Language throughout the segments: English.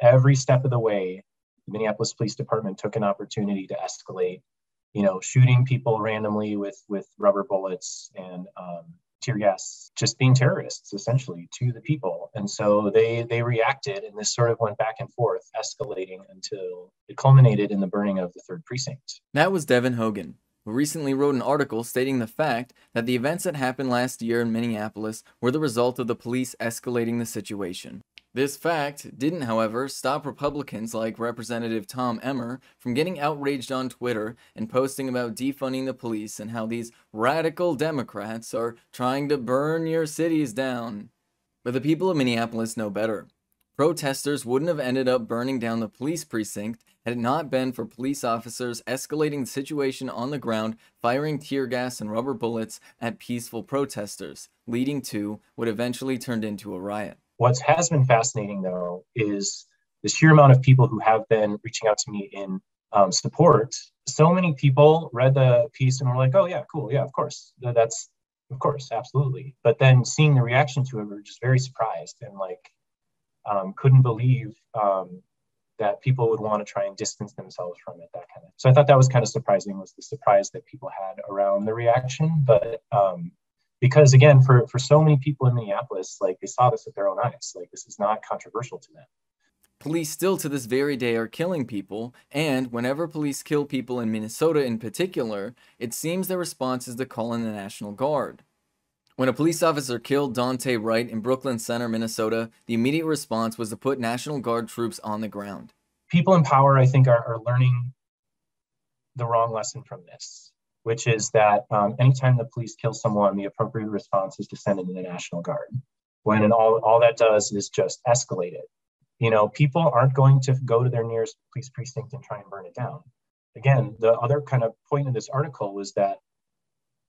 every step of the way, the Minneapolis Police Department took an opportunity to escalate, you know, shooting people randomly with with rubber bullets and um, tear gas, just being terrorists essentially to the people. And so they they reacted, and this sort of went back and forth, escalating until it culminated in the burning of the third precinct. That was Devin Hogan, who recently wrote an article stating the fact that the events that happened last year in Minneapolis were the result of the police escalating the situation. This fact didn't, however, stop Republicans like Representative Tom Emmer from getting outraged on Twitter and posting about defunding the police and how these radical Democrats are trying to burn your cities down. But the people of Minneapolis know better. Protesters wouldn't have ended up burning down the police precinct had it not been for police officers escalating the situation on the ground, firing tear gas and rubber bullets at peaceful protesters, leading to what eventually turned into a riot. What has been fascinating, though, is the sheer amount of people who have been reaching out to me in um, support. So many people read the piece and were like, "Oh yeah, cool, yeah, of course, that's of course, absolutely." But then seeing the reaction to it, we were just very surprised and like um, couldn't believe um, that people would want to try and distance themselves from it. That kind of. So I thought that was kind of surprising. Was the surprise that people had around the reaction, but um, because again for for so many people in minneapolis like they saw this with their own eyes like this is not controversial to them Police still to this very day are killing people, and whenever police kill people in Minnesota in particular, it seems their response is to call in the National Guard. When a police officer killed Daunte Wright in Brooklyn Center, Minnesota, the immediate response was to put National Guard troops on the ground. People in power, I think, are, are learning the wrong lesson from this which is that um, anytime the police kill someone, the appropriate response is to send in the National Guard. When and all, all that does is just escalate it. You know, people aren't going to go to their nearest police precinct and try and burn it down. Again, the other kind of point of this article was that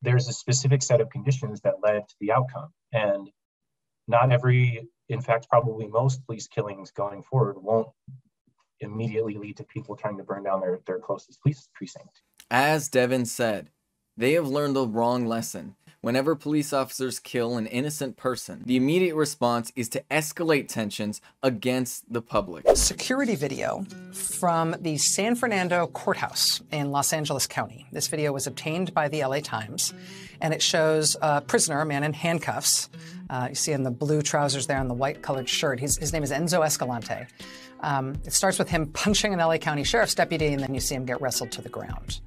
there's a specific set of conditions that led to the outcome. And not every, in fact, probably most police killings going forward won't immediately lead to people trying to burn down their, their closest police precinct. As Devin said, they have learned the wrong lesson. Whenever police officers kill an innocent person, the immediate response is to escalate tensions against the public. Security video from the San Fernando courthouse in Los Angeles County. This video was obtained by the LA Times, and it shows a prisoner, a man in handcuffs. Uh, you see in the blue trousers there and the white colored shirt. His, his name is Enzo Escalante. Um, it starts with him punching an LA County Sheriff's deputy, and then you see him get wrestled to the ground.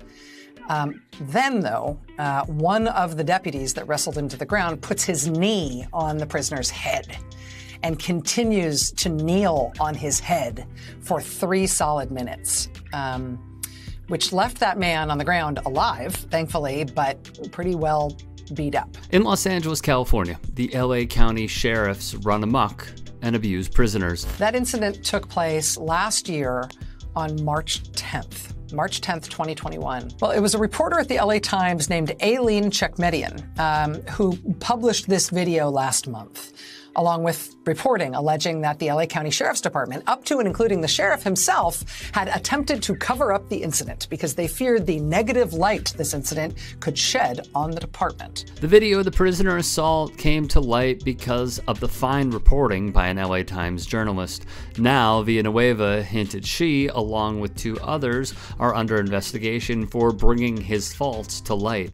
Um, then, though, uh, one of the deputies that wrestled him to the ground puts his knee on the prisoner's head and continues to kneel on his head for three solid minutes, um, which left that man on the ground alive, thankfully, but pretty well beat up. In Los Angeles, California, the LA County sheriffs run amok and abuse prisoners. That incident took place last year on March 10th. March 10th, 2021. Well, it was a reporter at the LA Times named Alene Tchekmedyian um, who published this video last month along with reporting alleging that the LA County Sheriff's Department, up to and including the sheriff himself, had attempted to cover up the incident because they feared the negative light this incident could shed on the department. The video of the prisoner assault came to light because of the fine reporting by an LA Times journalist. Now, Villanueva hinted she, along with two others, are under investigation for bringing his faults to light.